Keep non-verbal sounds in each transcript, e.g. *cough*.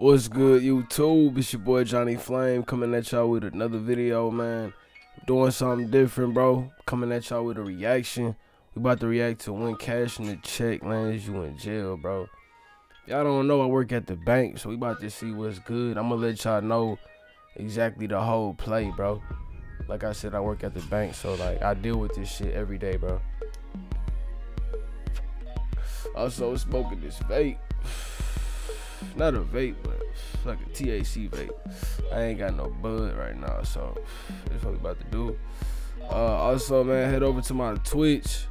What's good, YouTube? It's your boy Johnny Flame coming at y'all with another video, man. Doing something different, bro. Coming at y'all with a reaction. We about to react to when cash in the check lands you in jail, bro. Y'all don't know I work at the bank, so we about to see what's good. I'm gonna let y'all know exactly the whole play, bro. Like I said, I work at the bank, so like I deal with this shit every day, bro. Also smoking this vape. *sighs* Not a vape, but like a THC vape. I ain't got no bud right now, so that's what we about to do. Uh, also, man, head over to my Twitch.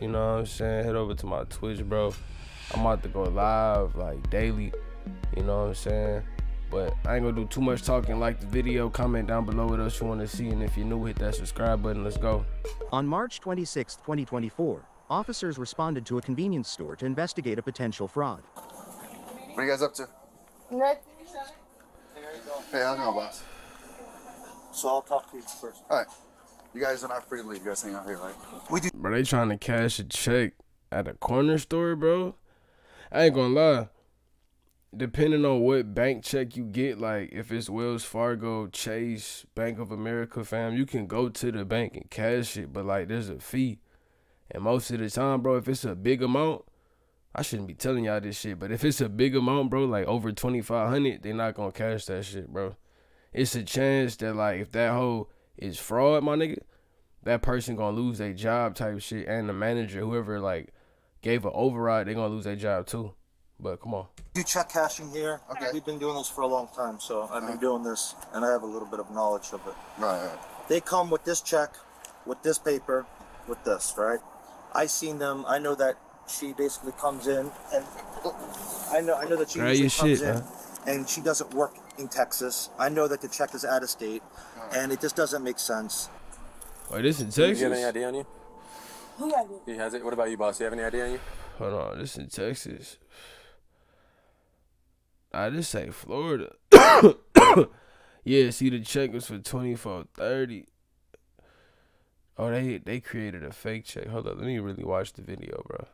You know what I'm saying? Head over to my Twitch, bro. I'm about to go live like daily. You know what I'm saying? But I ain't gonna do too much talking. Like the video, comment down below what else you want to see, and if you're new, hit that subscribe button. Let's go. On March 26, 2024, officers responded to a convenience store to investigate a potential fraud. What are you guys up to? Nothing. Hey, how's it going, boss? So I'll talk to you first. All right. You guys are not free to leave. You guys hang out here, right? We do. Bro, they trying to cash a check at a corner store, bro. I ain't gonna lie. Depending on what bank check you get, like if it's Wells Fargo, Chase, Bank of America, fam, you can go to the bank and cash it, but like there's a fee. And most of the time, bro, if it's a big amount, I shouldn't be telling y'all this shit, but if it's a big amount, bro, like over twenty five hundred, they're not gonna cash that shit, bro. It's a chance that like if that hoe is fraud, my nigga, that person gonna lose their job type shit, and the manager, whoever like gave an override, they gonna lose their job too. But come on, do check cashing here. Okay. We've been doing this for a long time, so I've been doing this, and I have a little bit of knowledge of it. Right, right. They come with this check, with this paper, with this, right? I seen them. I know that she basically comes in, and I know I know that she Grab usually comes shit, in, man. and she doesn't work in Texas. I know that the check is out of state, and it just doesn't make sense. wait, this in Do you have any idea on you? Who? He has it. What about you, boss? Do you have any idea on you? Hold on, this in Texas. I just say Florida. *coughs* yeah, see the check was for twenty four thirty. Oh, they they created a fake check. Hold up, let me really watch the video, bro.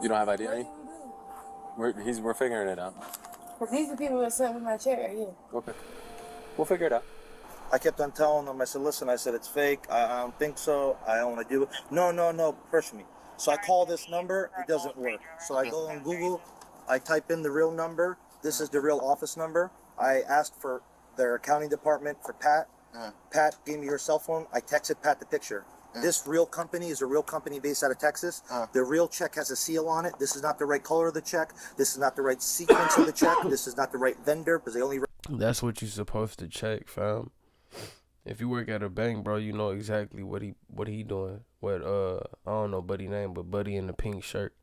You don't have idea on you? We're, he's, we're figuring it out. Because these are people that sent me my chair right here. Okay. We'll figure it out. I kept on telling them. I said, "Listen," I said, "It's fake. I, I don't think so. I don't want to do it." No, no, no. Push me. So I call this number. It doesn't work. So I go on Google. I type in the real number. This is the real office number. I asked for their accounting department for Pat. Yeah. Pat gave me her cell phone. I texted Pat the picture. This real company is a real company based out of Texas. Uh. The real check has a seal on it. This is not the right color of the check. This is not the right sequence of the check. This is not the right vendor because they only That's what you're supposed to check, fam. If you work at a bank, bro, you know exactly what he what he doing. What uh I don't know buddy name, but buddy in the pink shirt.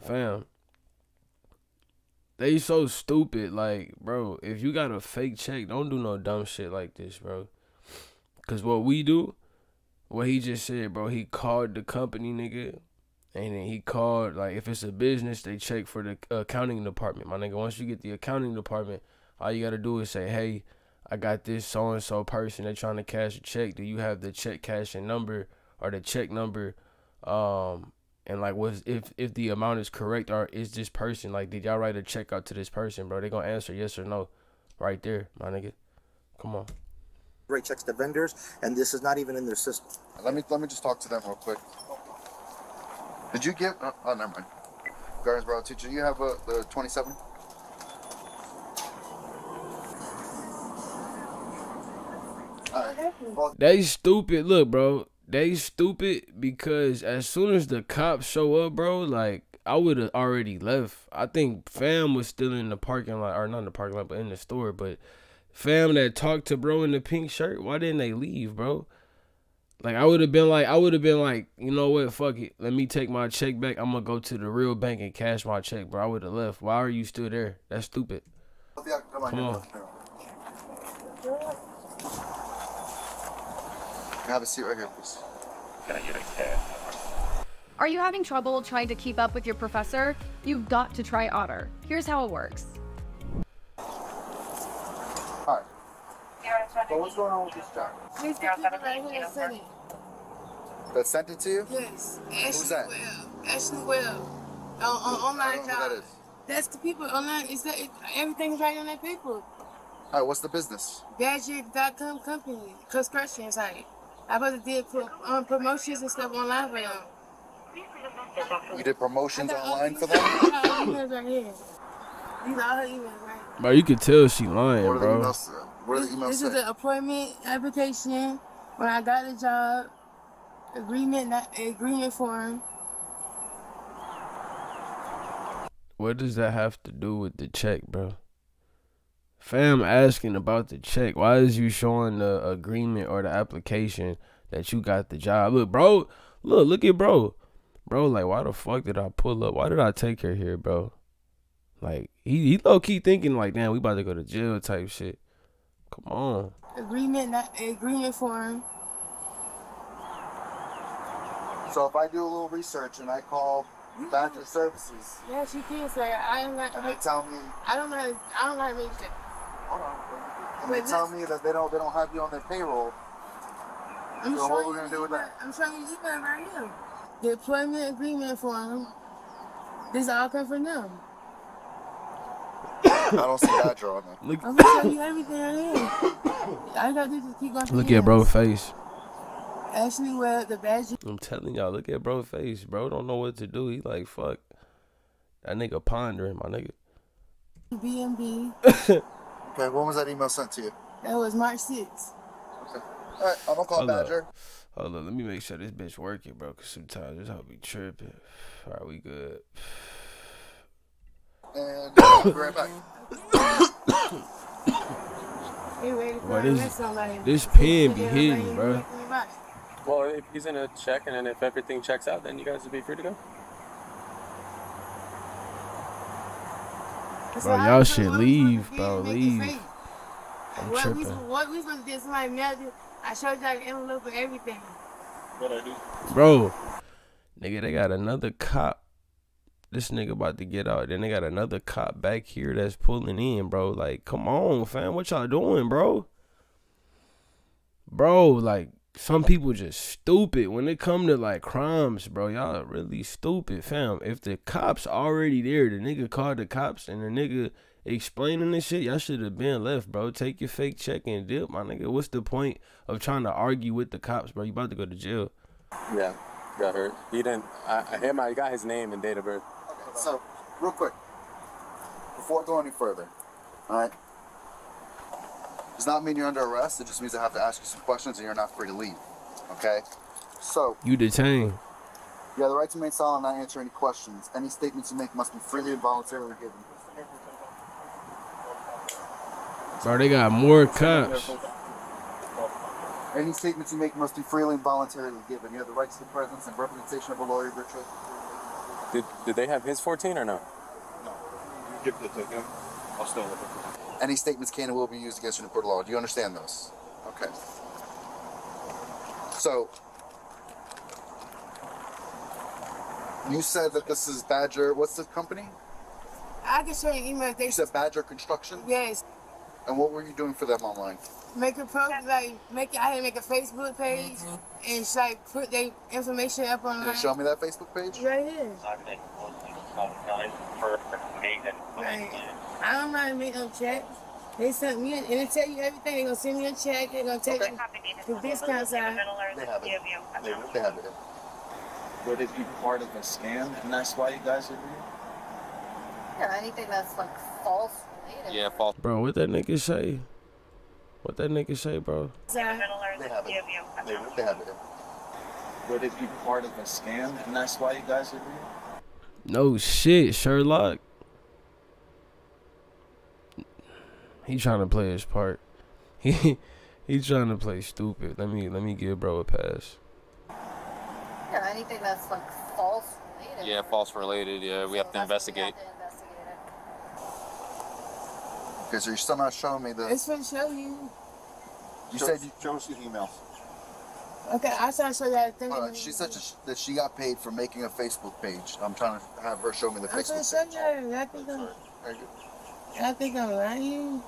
Fam. They so stupid, like, bro, if you got a fake check, don't do no dumb shit like this, bro. Cause what we do, what he just said, bro, he called the company nigga. And then he called like if it's a business, they check for the accounting department. My nigga, once you get the accounting department, all you gotta do is say, "Hey, I got this so and so person. They're trying to cash a check. Do you have the check cashing number or the check number? Um, and like, was if if the amount is correct or is this person like, did y'all write a check out to this person, bro? They gonna answer yes or no, right there, my nigga. Come on. Right checks to vendors, and this is not even in their system. Let me let me just talk to them real quick. Did you give? Oh, oh never mind. Gardensboro teacher, you have uh, the 27? All right. Well, They stupid. Look, bro. They stupid because as soon as the cops show up, bro, like I would have already left. I think fam was still in the parking lot, or not in the parking lot, but in the store. But fam that talked to bro in the pink shirt, why didn't they leave, bro? Like I would have been like, I would have been like, you know what? Fuck it. Let me take my check back. I'm gonna go to the real bank and cash my check, bro. I would have left. Why are you still there? That's stupid. come on. Come here. on. Here. Have a seat right here, please. Are you having trouble trying to keep up with your professor? You've got to try Otter. Here's how it works. So what's going on with this check? These the people right here that sent it. That sent it to you? Yes. Who's Ashley that? Webb. Ashley Webb. On, on I online don't know who that job. is. That's the people online. It's that it, everything's right on that paper. All right, what's the business? Badger.com company, construction site. I about to did pro, um, promotions and stuff online for them. You did promotions I got all online for them? I got all emails right here. These are all her emails, right? Bro, you could tell she lying, What are the bro. Emails? What are the This, emails this is say? the appointment application when I got the job. Agreement, not, agreement form. What does that have to do with the check, bro? Fam asking about the check. Why is you showing the agreement or the application that you got the job? Look, bro. Look, look at bro. Bro, like, why the fuck did I pull up? Why did I take her here, bro? Like, he, he low key thinking, like, damn, we about to go to jail type shit. Come on. Agreement, not, agreement form. So if I do a little research and I call Badger Services, Yes, you can, sir. I am not. and they tell me, I don't know. I don't know how to make that. hold on, and they tell me that they don't they don't have you on their payroll, I'm So what we you gonna do with that? I'm showing you the email right here. The employment agreement form. This all come from them. I don't see Badger on there. Look, I'm gonna show you everything right here. All you gotta do just keep going. look at bro face. Ashley Webb, the badge. I'm telling y'all, look at bro face. Bro don't know what to do. He like, fuck. That nigga pondering, my nigga. BNB. *laughs* Okay, when was that email sent to you? That was March 6th. All right, I'm gonna call Hold up. Badger. Hold on, let me make sure this bitch working, bro. Cause sometimes this how be tripping. All right, we good. And I'll be right back. They for Boy, to this- somebody. this pen be hidden, bro. Well, if he's gonna check, and then if everything checks out, then you guys will be free to go. Bro, why y'all should leave, bro, bid, leave. I'm What we, tripping. what we supposed to do? Somebody mailed it. I showed y'all the envelope and everything. What I do? Bro, nigga, they got another cop. This nigga about to get out. Then they got another cop back here that's pulling in, bro. Like, come on, fam. What y'all doing, bro? Bro, like, some people just stupid when it come to like crimes, bro. Y'all really stupid, fam. If the cops already there, the nigga called the cops and the nigga explaining this shit, y'all should have been left, bro. Take your fake check and dip, my nigga. What's the point of trying to argue with the cops, bro? You about to go to jail. Yeah, got hurt. He didn't. I, I him. I got his name and date of birth. So, real quick, before I go any further, all right, does not mean you're under arrest. It just means I have to ask you some questions and you're not free to leave. Okay? So, You detained. you have the right to remain silent and not answer any questions. Any statements you make must be freely and voluntarily given. Bro, they got more cops. Any statements you make must be freely and voluntarily given. You have the right to the presence and representation of a lawyer, Richard. Did Did they have his 14 or no? Give it to him. I'll still look at it. Any statements can and will be used against you in a court of law. Do you understand those? Okay. So, you said that this is Badger. What's the company? I can show you email. They You said Badger Construction. yes. And what were you doing for them online? Make a pro like make it. I had to make a Facebook page mm-hmm. and just, like put their information up Can online. you show me that Facebook page? Right here. Right. I don't know how to make no check. They sent me, an, and they tell you everything. They gonna send me a check. They gonna take Okay. the discount side. They have it. They, they have it. Would it be part of a scam, and that's why you guys are here? Yeah, anything that's like false related. Yeah, false. Bro, what that nigga say? What that nigga say, bro? Side. They have it. They, they have it. Would it be part of a scam, and that's why you guys are here? No shit, Sherlock. He trying to play his part. *laughs* He he trying to play stupid. Let me let me give bro a pass. Yeah, anything that's like false related. Yeah, false related. Yeah, we have So to investigate. We have to investigate it. Okay, so you're still not showing me the. It's for show you. You said you. Show us the email. Okay, I try to show you how to think. Uh, she said that she- that she got paid for making a Facebook page. I'm trying to have her show me the I'm trying to Facebook show page. you. I think I'm. Very. I think I'm lying.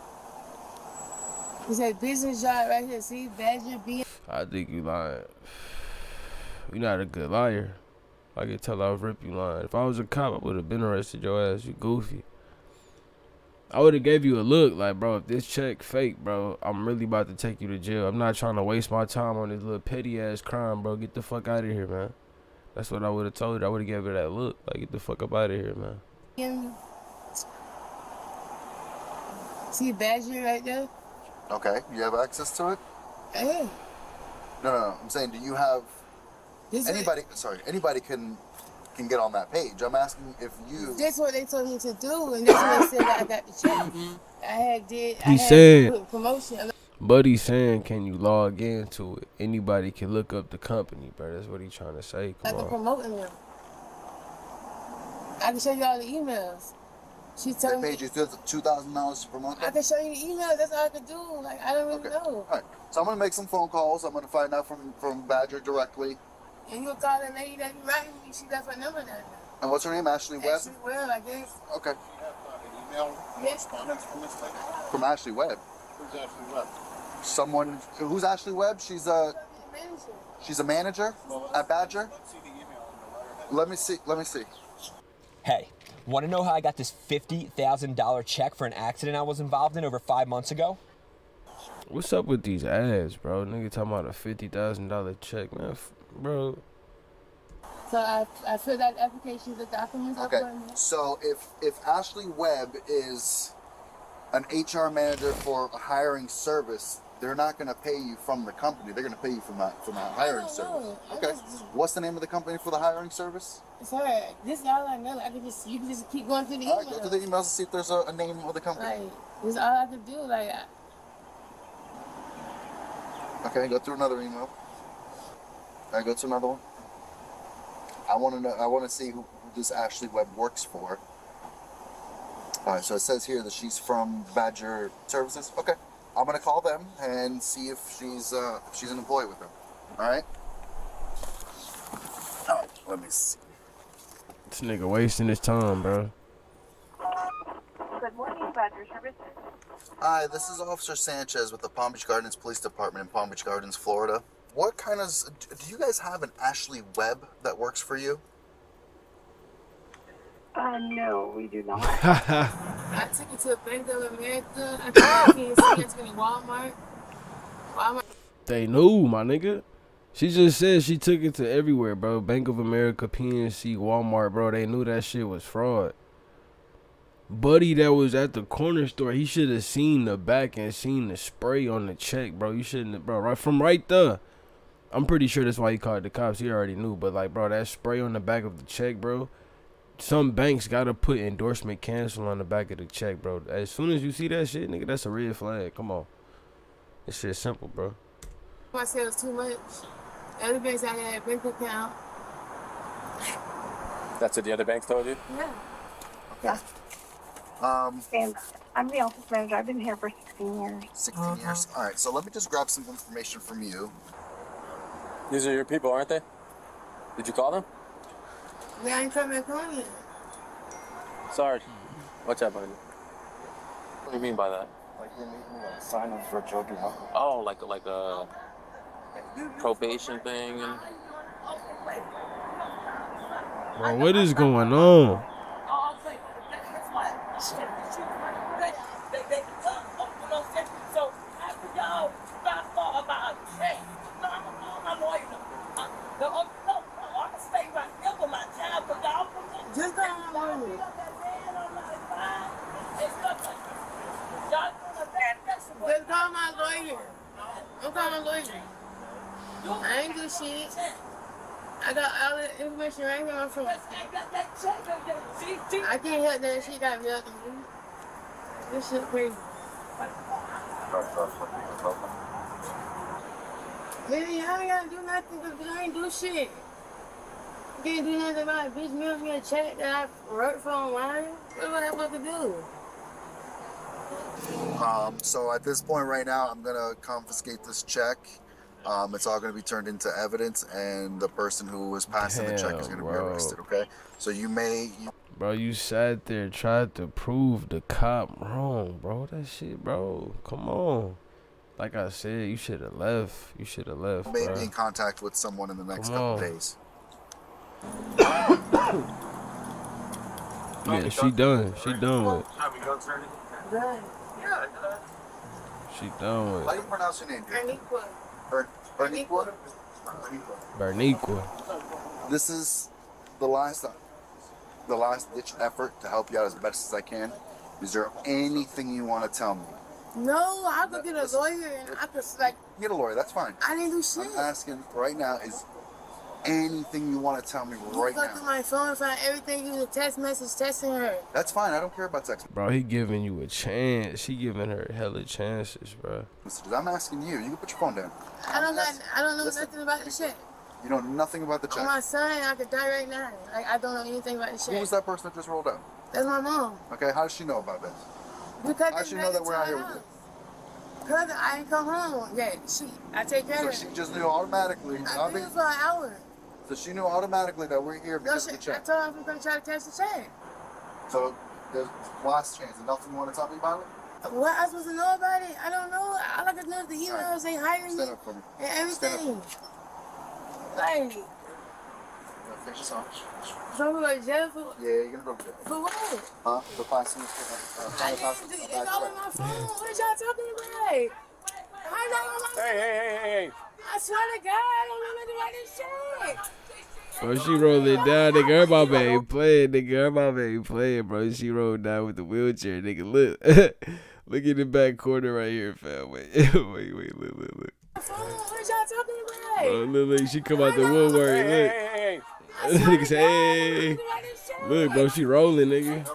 He said business job right here. See, Badger I think you lying. You're not a good liar. I can tell I was rip you lying. If I was a cop, I would have been arrested your ass. You goofy. I would have gave you a look, like, bro, if this check fake, bro, I'm really about to take you to jail. I'm not trying to waste my time on this little petty ass crime, bro. Get the fuck out of here, man. That's what I would have told her. I would have gave her that look, like, get the fuck up out of here, man. Him. See Badger right there? Okay, you have access to it? Hey, No, no, no. I'm saying, do you have this anybody? Sorry, anybody can can get on that page. I'm asking if you. That's what they told me to do, and that's what they said that I got the check. Mm-hmm. I had did. I He had said- put promotion. Buddy saying, can you log into it? Anybody can look up the company, bro. That's what he's trying to say. I've Come been on. promoting them. I can show you all the emails. She They told me. paid you two thousand dollars to promote I can show you the emails. That's all I can do. Like I don't really Okay. know. All right. So I'm gonna make some phone calls. I'm gonna find out from from Badger directly. And you call the lady that be writing me. She left her number down And what's her name? Ashley there. Webb. Ashley Well, I guess. Okay. Email Yes. from. From Ashley Webb. Who's Ashley Webb? Someone who's Ashley Webb? She's a Manager. she's a manager at Badger. Let's see the email in the letterhead. Let me see. Let me see. Hey, want to know how I got this $50,000 check for an accident I was involved in over five months ago? What's up with these ads, bro? Nigga talking about a fifty thousand dollar check, man. F- bro, So I, I filled out the applications, the documents. Okay. up on there. So if if Ashley Webb is an HR manager for a hiring service, they're not going to pay you from the company. They're going to pay you from that from that hiring don't service. know. I Okay. just- What's the name of the company for the hiring service? Sorry. This is all I know. I can just you can just keep going through the All right, emails. go to the emails and see if there's a, a name of the company. Like this is all I can do. Like I, Okay, go through another email. All right, go to another one. I want to know. I want to see who, who this Ashley Webb works for. All right, so it says here that she's from Badger Services. Okay, I'm gonna call them and see if she's uh, if she's an employee with them. All right. All right, let me see. this nigga wasting his time, bro. Good morning, Badger Services. Hi, this is Officer Sanchez with the Palm Beach Gardens Police Department in Palm Beach Gardens, Florida. What kind of do you guys have an Ashley Webb that works for you? Uh, no, we do not. *laughs* I took it to Bank of America. I took it to PNC. I took it Walmart. Walmart. They knew, my nigga. She just said she took it to everywhere, bro. Bank of America, PNC, Walmart, bro. They knew that shit was fraud. Buddy that was at the corner store, he should have seen the back and seen the spray on the check, bro. You shouldn't have, bro. Right from right there. I'm pretty sure that's why he called the cops. He already knew, but like, bro, that spray on the back of the check, bro. Some banks gotta put endorsement cancel on the back of the check, bro. As soon as you see that shit, nigga, that's a red flag. Come on. This shit simple, bro. I said it was too much. Other banks I had a bank account. That's what the other banks told you? Yeah. Yeah. Um, And I'm the office manager. I've been here for 16 years. 16 years. All right, so let me just grab some information from you. These are your people, aren't they? Did you call them? They ain't coming home yet. Sorry. What's out, buddy. What do you mean by that? Like you're meeting like sign up for a job, you know? Oh, like like a probation thing and Bro, what is going on? Just go on home. Just call my lawyer. I'm calling my lawyer. I ain't do shit. I got all the phone. I can't help that she got do. This shit crazy. Baby, I ain't gotta do nothing because I ain't do shit. You can't do nothing about it. Bitch me a check that I wrote for online. What am I supposed to do? Um, so at this point right now, I'm gonna confiscate this check. Um, it's all gonna be turned into evidence, and the person who was passing the check is gonna be arrested. Okay. So you may. You, Bro, you sat there tried to prove the cop wrong, bro. That shit, bro. Come on. Like I said, you should have left. You should have left, may bro. be in contact with someone in the next Come couple on. days. *coughs* Yeah, she done. She done with. Good. She done with. How do you pronounce your name? Aniqua. Ber- Berniqua? Berniqua. This is the last the last ditch effort to help you out as best as I can. Is there anything you want to tell me? No, I could get a lawyer and I could like Get a lawyer, that's fine. I didn't do shit. I'm asking right now is anything you want to tell me You right fucked with now. my phone, found everything using a text message texting her. That's fine. I don't care about text Bro, he giving you a chance. She giving her hella chances, bro. messages. I'm asking you. You can put your phone down. I don't know. I don't know nothing about the shit. You know nothing about the On check. my son, I could die right now. Like I don't know anything about the shit. Who was that person that just rolled out? That's my mom. Okay, how does she know about this? Because How does she know that we're out here with it? Cause I ain't come home yet. She, I take care So of she just knew automatically. I've nothing- been here for an hour. So she knew automatically that we're here because of the shit. I check. told her I'm gonna try to catch the check. So there's last chance. And nothing you want to tell me about it? What I supposed to know about it? I don't know. All I can know is the emails they hiring me for and everything. Like, finish this off? so we go jail for, Yeah, you're gonna go to jail. for what? Huh? The class uh, uh, I didn't do it. It's all on my phone. What y'all talking about? How that on my Hey, hey, hey, hey, hey. I swear to God, I don't know nothing about this shit. Bro, she rolled it down, nigga. Her mama ain't playing, nigga. Her mama ain't playing, bro. She rolled down with the wheelchair, nigga. Look. look in the back corner right here, fam. Wait, wait, wait, look, look, look. What y'all talking about? Bro, look, look, she come out the woodwork. Look. hey, nigga say, hey. Look, bro, she rolling, nigga.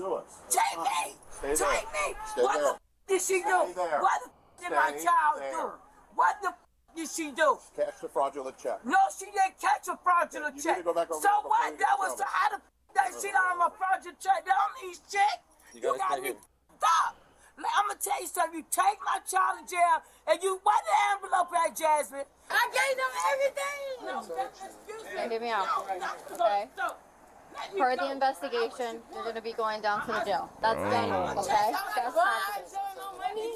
Take uh, me! Stay there. Take me! Stay what there. the f- did she do? There. What the f- did my child there. do? What the f- did she do? Catch the fraudulent check. No, she didn't catch a fraudulent You check. to go back over so there before what? you That get was trouble. how the f- that shit on my fraudulent check. That don't need check. You gotta got stay me here. stop. I'm gonna tell you something. You take my child to jail, and you what the envelope at, Jasmine? I gave them everything. No, excuse me. Okay, hear me out. No, no, Okay. no, no. Let me Per go. the investigation, you're gonna be going down to the jail. That's oh. done, Oh. okay? That's Why not I show no money?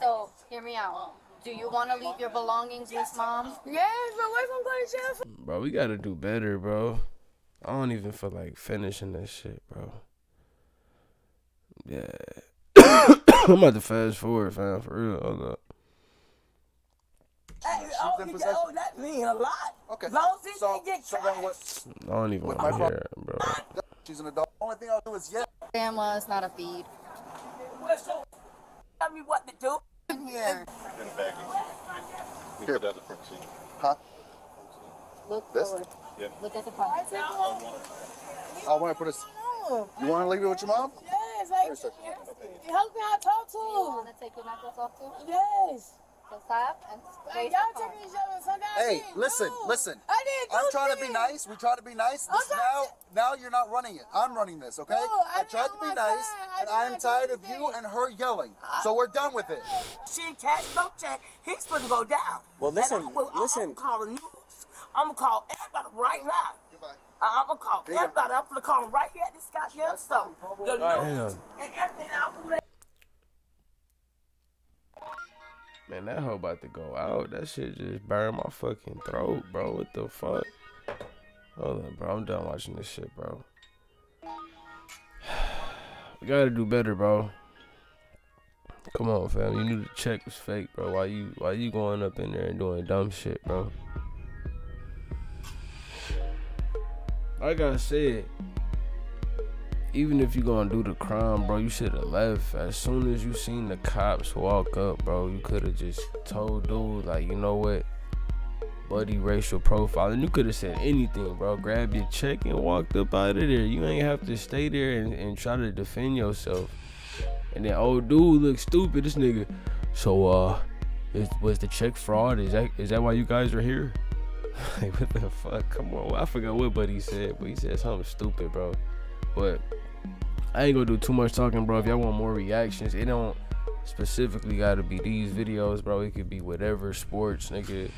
So, hear me out. Do you want to leave your belongings with mom? Yes, but what if I'm going to jail for? Bro, we gotta do better, bro. I don't even feel like finishing this shit, bro. Yeah. *coughs* I'm about to fast forward, fam, for real. Hold up. Hey, oh, oh, that mean a lot. Okay. Long as So, get so then what? I don't even With want to hear it, bro. *laughs* She's an adult. Only thing I'll do is yeah. Grandma is not a feed. Well, so tell me what to do. In here. In the back. We put that the front seat. Huh? Look This? forward. Yeah. Look at the front. I oh, want to put us. You want to leave it with your mom? Yes, like, Where's it? it helps me out talk to You him. want to take your necklace off too? Yes. Just tap and Like, the car. taking each other, so I Hey, listen, listen. I didn't I'm trying to be nice. We try to be nice. This now, to- now you're not running it. I'm running this, okay? No, I I tried to be nice, I and I'm tired of you and her yelling. So we're done with it. She ain't cash no check. He's supposed to go down. Well, listen, I'm, I'm, listen. I'm calling news. I'm gonna call everybody right now. Goodbye. Uh, I'm gonna call Here everybody. I'm gonna call them right here at this goddamn stuff. The Damn. news and everything else. Man, that hoe about to go out. That shit just burned my fucking throat, bro. What the fuck? Hold on, bro. I'm done watching this shit, bro. *sighs* We gotta do better, bro. Come on, fam. You knew the check was fake, bro. Why you why you going up in there and doing dumb shit, bro? Like I said, even if you gonna do the crime, bro, you should have left. As soon as you seen the cops walk up, bro, you could have just told dude, like, you know what? Buddy racial profile. And you could have said anything, bro. Grab your check and walked up out of there. You ain't have to stay there and, and try to defend yourself. And then old dude looks stupid, this nigga. So uh is, was the check fraud? Is that is that why you guys are here? *laughs* like what the fuck? Come on. I forgot what buddy said, but he said something stupid, bro. But I ain't gonna do too much talking, bro. If y'all want more reactions, it don't specifically gotta be these videos, bro. It could be whatever, sports, nigga,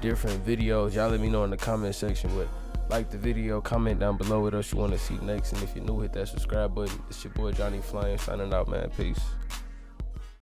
different videos. Y'all let me know in the comment section what like the video, comment down below what else you wanna see next. And if you're new, hit that subscribe button. It's your boy Johnny Flame signing out, man. Peace.